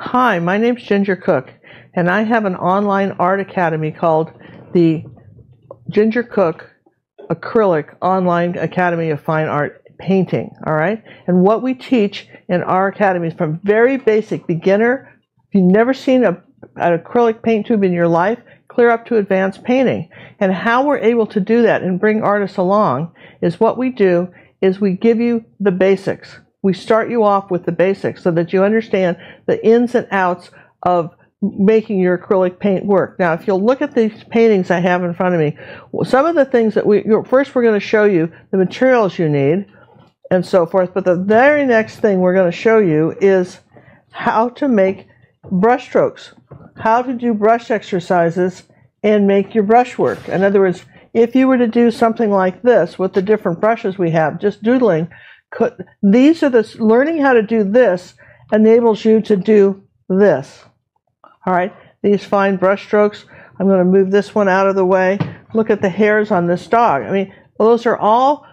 Hi, my name's Ginger Cook, and I have an online art academy called the Ginger Cook Acrylic Online Academy of Fine Art Painting. All right, and what we teach in our academy is from very basic beginner. If you've never seen a, an acrylic paint tube in your life, clear up to advanced painting. And how we're able to do that and bring artists along is what we do is we give you the basics. We start you off with the basics so that you understand the ins and outs of making your acrylic paint work. Now, if you'll look at these paintings I have in front of me, some of the things that we, first we're going to show you the materials you need and so forth, but the very next thing we're going to show you is how to make brush strokes, how to do brush exercises and make your brush work. In other words, if you were to do something like this with the different brushes we have, just doodling, these are the learning how to do this enables you to do this. All right, these fine brush strokes. I'm going to move this one out of the way. Look at the hairs on this dog. I mean, those are all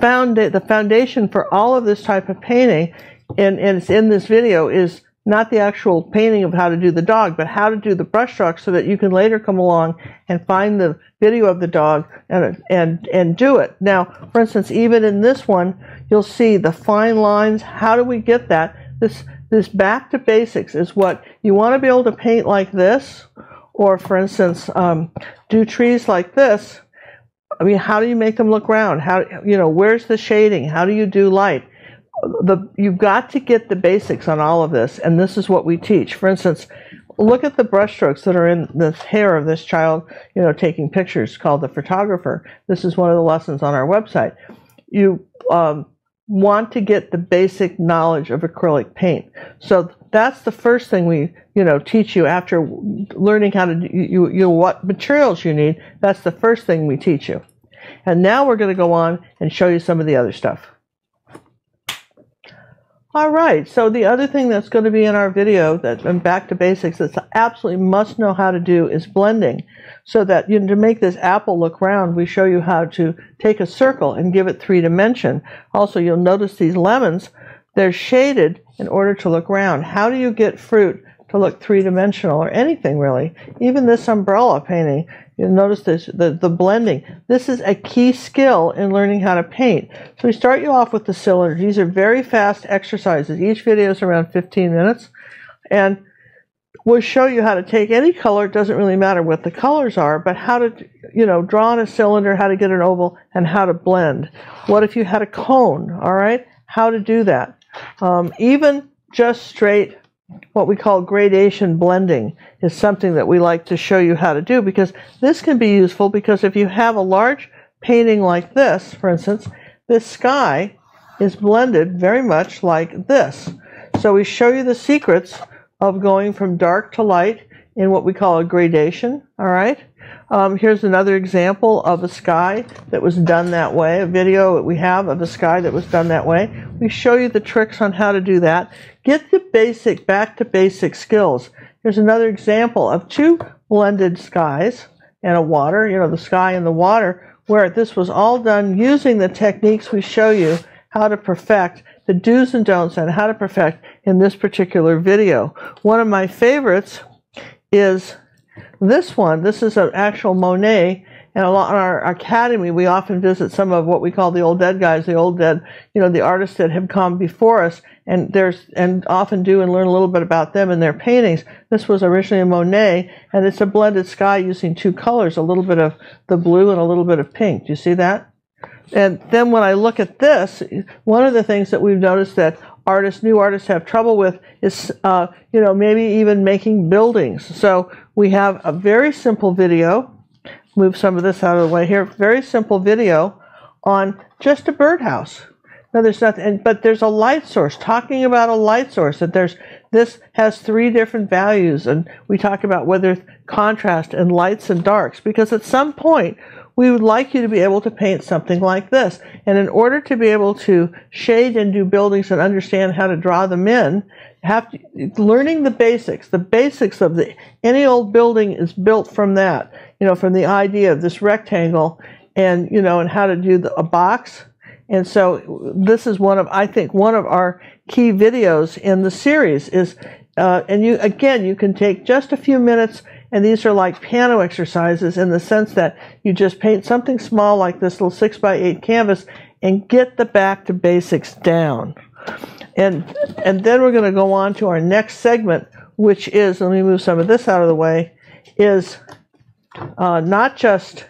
found the foundation for all of this type of painting, and, and it's in this video is not the actual painting of how to do the dog, but how to do the brush strokes so that you can later come along and find the video of the dog and and and do it. Now, for instance, even in this one, you'll see the fine lines. How do we get that? This this back to basics is what you want to be able to paint like this, or for instance, um, do trees like this. I mean, how do you make them look round? How you know where's the shading? How do you do light? The you've got to get the basics on all of this, and this is what we teach. For instance, look at the brushstrokes that are in the hair of this child, you know, taking pictures called the photographer. This is one of the lessons on our website. You um, want to get the basic knowledge of acrylic paint. So that's the first thing we, you know, teach you after learning how to, you, you know, what materials you need. That's the first thing we teach you. And now we're going to go on and show you some of the other stuff. All right, so the other thing that's going to be in our video that and back to basics that's absolutely must know how to do is blending. So that you know, to make this apple look round, we show you how to take a circle and give it three dimension. Also, you'll notice these lemons, they're shaded in order to look round. How do you get fruit to look three dimensional or anything really? Even this umbrella painting, You'll notice this, the, the blending. This is a key skill in learning how to paint. So we start you off with the cylinder. These are very fast exercises. Each video is around 15 minutes. And we'll show you how to take any color. It doesn't really matter what the colors are, but how to, you know, draw on a cylinder, how to get an oval, and how to blend. What if you had a cone, all right? How to do that. Um, even just straight what we call gradation blending is something that we like to show you how to do because this can be useful because if you have a large painting like this, for instance, this sky is blended very much like this. So we show you the secrets of going from dark to light in what we call a gradation, all right? Um, here's another example of a sky that was done that way, a video that we have of a sky that was done that way. We show you the tricks on how to do that. Get the basic, back to basic skills. Here's another example of two blended skies and a water, you know, the sky and the water, where this was all done using the techniques we show you how to perfect, the do's and don'ts, and how to perfect in this particular video. One of my favorites is this one. This is an actual Monet and a lot in our academy, we often visit some of what we call the old dead guys, the old dead, you know, the artists that have come before us, and there's and often do and learn a little bit about them and their paintings. This was originally a Monet, and it's a blended sky using two colors, a little bit of the blue and a little bit of pink. Do you see that? And then when I look at this, one of the things that we've noticed that artists, new artists have trouble with is, uh, you know, maybe even making buildings. So we have a very simple video move some of this out of the way here. Very simple video on just a birdhouse. Now there's nothing, but there's a light source. Talking about a light source that there's this has three different values, and we talk about whether contrast and lights and darks. Because at some point we would like you to be able to paint something like this, and in order to be able to shade and do buildings and understand how to draw them in, have to, learning the basics. The basics of the any old building is built from that you know, from the idea of this rectangle and, you know, and how to do the, a box. And so this is one of, I think, one of our key videos in the series is uh, and you again, you can take just a few minutes, and these are like piano exercises in the sense that you just paint something small like this little six by eight canvas and get the back to basics down. And and then we're going to go on to our next segment, which is let me move some of this out of the way, is uh, not just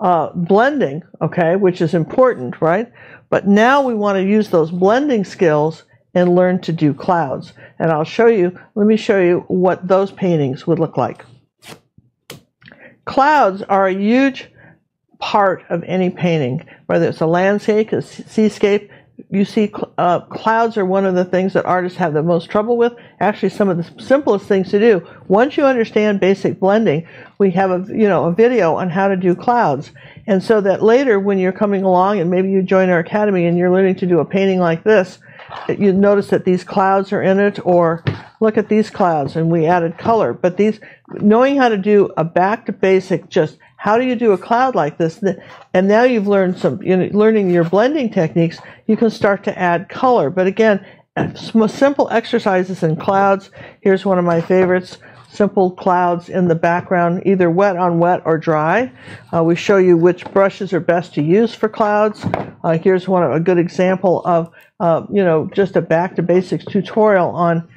uh, blending, okay, which is important, right? But now we want to use those blending skills and learn to do clouds. And I'll show you, let me show you what those paintings would look like. Clouds are a huge part of any painting, whether it's a landscape, a seascape. You see, uh, clouds are one of the things that artists have the most trouble with. Actually, some of the simplest things to do. Once you understand basic blending, we have a you know a video on how to do clouds, and so that later when you're coming along and maybe you join our academy and you're learning to do a painting like this, you notice that these clouds are in it, or look at these clouds and we added color. But these, knowing how to do a back to basic, just how do you do a cloud like this? And now you've learned some, you know, learning your blending techniques, you can start to add color. But again, simple exercises in clouds. Here's one of my favorites simple clouds in the background, either wet on wet or dry. Uh, we show you which brushes are best to use for clouds. Uh, here's one of a good example of, uh, you know, just a back to basics tutorial on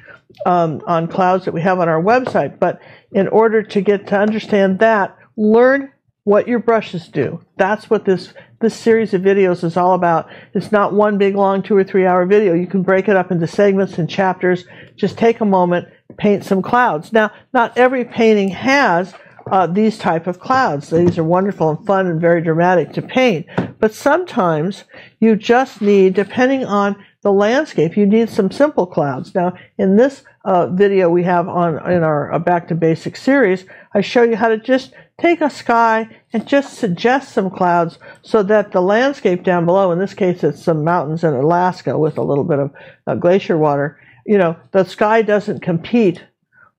um, on clouds that we have on our website. But in order to get to understand that, learn what your brushes do. That's what this this series of videos is all about. It's not one big long two or three hour video. You can break it up into segments and chapters. Just take a moment, paint some clouds. Now, not every painting has uh, these type of clouds. These are wonderful and fun and very dramatic to paint. But sometimes you just need, depending on the landscape, you need some simple clouds. Now, in this uh, video we have on in our uh, Back to Basics series, I show you how to just take a sky and just suggest some clouds so that the landscape down below, in this case it's some mountains in Alaska with a little bit of uh, glacier water, you know, the sky doesn't compete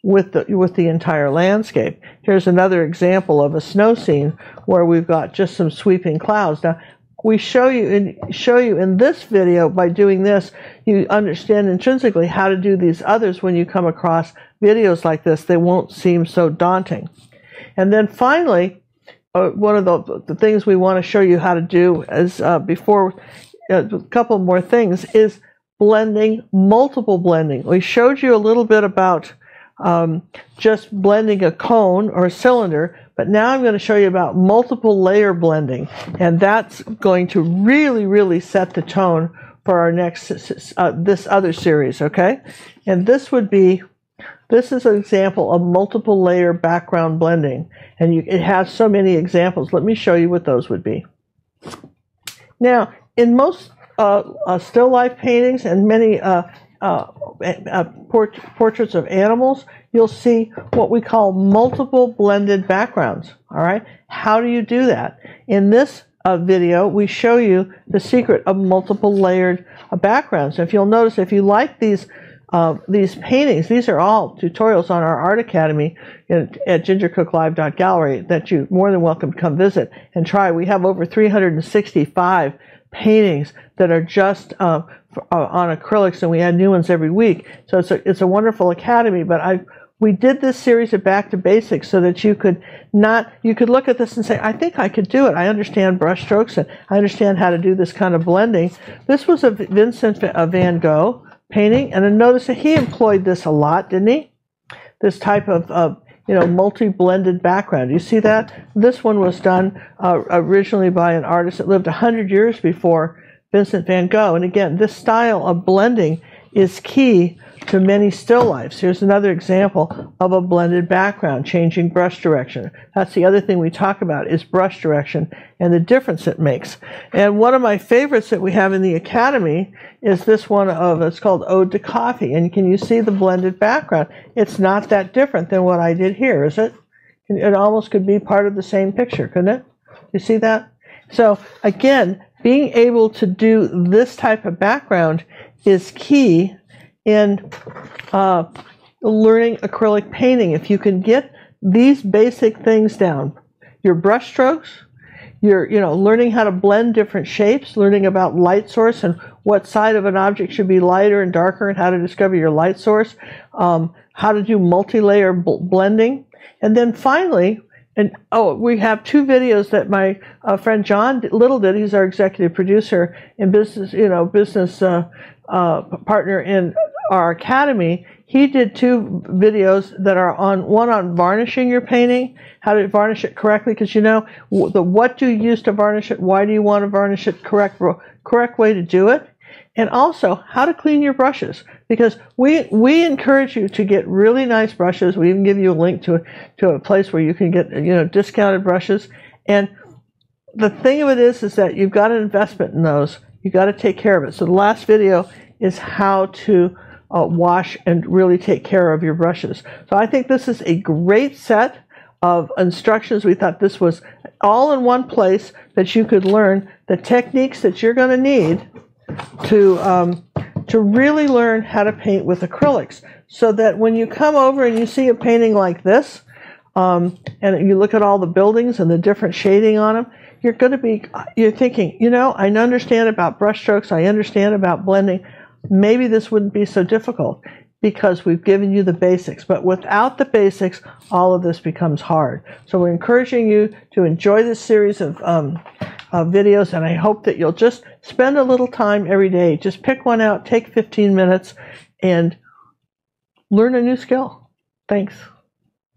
with the with the entire landscape. Here's another example of a snow scene where we've got just some sweeping clouds. Now, we show you in show you in this video by doing this, you understand intrinsically how to do these others when you come across videos like this. They won't seem so daunting. And then finally, uh, one of the, the things we want to show you how to do is uh, before uh, a couple more things is blending, multiple blending. We showed you a little bit about um, just blending a cone or a cylinder, but now I'm going to show you about multiple layer blending, and that's going to really, really set the tone for our next uh, this other series. Okay, and this would be this is an example of multiple layer background blending, and you, it has so many examples. Let me show you what those would be. Now, in most still life paintings and many uh, uh, uh port portraits of animals, you'll see what we call multiple blended backgrounds. All right, how do you do that? In this uh, video, we show you the secret of multiple layered backgrounds. If you'll notice, if you like these uh, these paintings, these are all tutorials on our Art Academy in, at gingercooklive.gallery that you're more than welcome to come visit and try. We have over 365 paintings that are just uh, for, uh, on acrylics, and we add new ones every week. So it's a, it's a wonderful academy, but I we did this series of back to basics so that you could not you could look at this and say i think i could do it i understand brush strokes and i understand how to do this kind of blending this was a vincent van gogh painting. And then notice that he employed this a lot, didn't he? This type of, you know, multi-blended background. You see that? This one was done uh, originally by an artist that lived 100 years before Vincent van Gogh. And again, this style of blending is key to many still lifes. Here's another example of a blended background, changing brush direction. That's the other thing we talk about is brush direction and the difference it makes. And one of my favorites that we have in the Academy is this one of, it's called Ode to Coffee. And can you see the blended background? It's not that different than what I did here, is it? It almost could be part of the same picture, couldn't it? You see that? So again, being able to do this type of background is key in uh, learning acrylic painting. If you can get these basic things down, your brush strokes, you're, you know, learning how to blend different shapes, learning about light source and what side of an object should be lighter and darker and how to discover your light source, um, how to do multi-layer bl- blending. And then finally, and oh, we have two videos that my uh, friend John Little did. He's our executive producer and business, you know, business uh, uh, partner in our academy. He did two videos that are on one on varnishing your painting, how to varnish it correctly, because you know the what do you use to varnish it, why do you want to varnish it, correct correct way to do it, and also how to clean your brushes because we we encourage you to get really nice brushes. We even give you a link to to a place where you can get you know discounted brushes. And the thing of it is is that you've got an investment in those. You got to take care of it. So the last video is how to uh, wash and really take care of your brushes. So I think this is a great set of instructions. We thought this was all in one place that you could learn the techniques that you're going to need to um, to really learn how to paint with acrylics so that when you come over and you see a painting like this um, and you look at all the buildings and the different shading on them you're going to be you're thinking you know i understand about brushstrokes i understand about blending. Maybe this wouldn't be so difficult because we've given you the basics. But without the basics, all of this becomes hard. So we're encouraging you to enjoy this series of um, videos, and I hope that you'll just spend a little time every day. Just pick one out, take 15 minutes, and learn a new skill. Thanks.